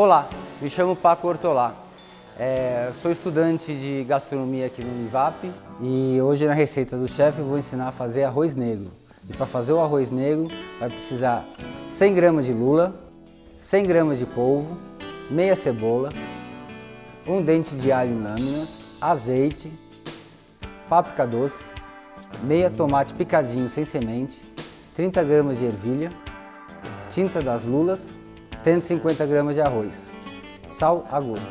Olá, me chamo Paco Ortolá. É, sou estudante de gastronomia aqui no Univap e hoje na receita do chefe vou ensinar a fazer arroz negro. E para fazer o arroz negro vai precisar 100 gramas de lula, 100 gramas de polvo, meia cebola, um dente de alho em lâminas, azeite, páprica doce, meia tomate picadinho sem semente, 30 gramas de ervilha, tinta das lulas, 150 gramas de arroz, sal a gosto.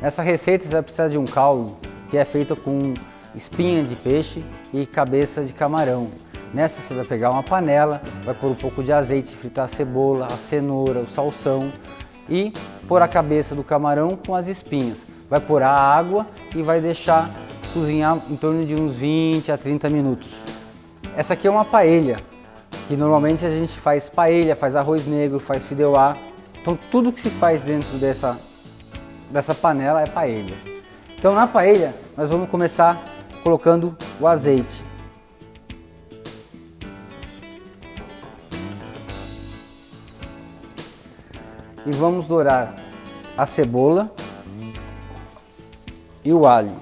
Nessa receita você vai precisar de um caldo que é feito com espinha de peixe e cabeça de camarão. Nessa você vai pegar uma panela, vai pôr um pouco de azeite, fritar a cebola, a cenoura, o salsão e pôr a cabeça do camarão com as espinhas. Vai pôr a água e vai deixar cozinhar em torno de uns 20 a 30 minutos. Essa aqui é uma paella, que normalmente a gente faz paella, faz arroz negro, faz fideuá. Então tudo que se faz dentro dessa, dessa panela é paella. Então na paella nós vamos começar colocando o azeite. E vamos dourar a cebola e o alho.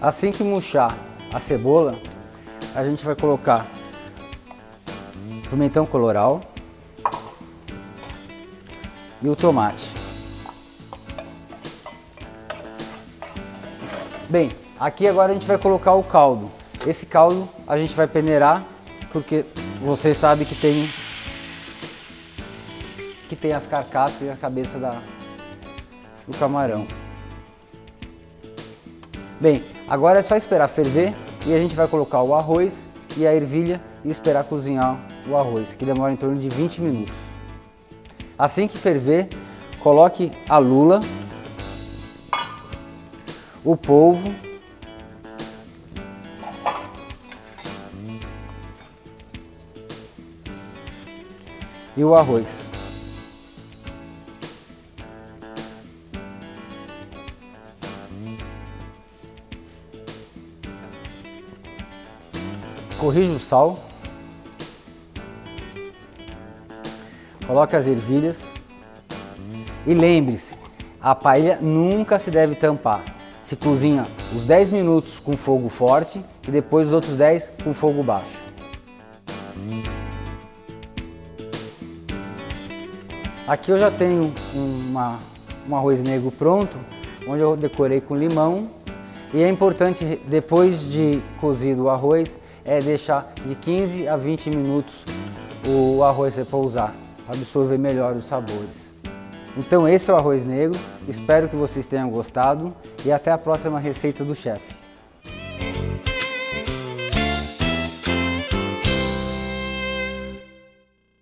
Assim que murchar a cebola, a gente vai colocar pimentão coloral e o tomate. Bem, aqui agora a gente vai colocar o caldo. Esse caldo a gente vai peneirar porque vocês sabem que tem que tem as carcaças e a cabeça da, do camarão. Bem, agora é só esperar ferver e a gente vai colocar o arroz e a ervilha e esperar cozinhar o arroz, que demora em torno de 20 minutos. Assim que ferver, coloque a lula, o polvo, e o arroz. Corrija o sal, coloque as ervilhas e lembre-se, a paella nunca se deve tampar. Se cozinha os 10 minutos com fogo forte e depois os outros 10 com fogo baixo. Aqui eu já tenho uma, um arroz negro pronto, onde eu decorei com limão. E é importante, depois de cozido o arroz, é deixar de 15 a 20 minutos o arroz repousar, absorver melhor os sabores. Então esse é o arroz negro, espero que vocês tenham gostado e até a próxima receita do chefe.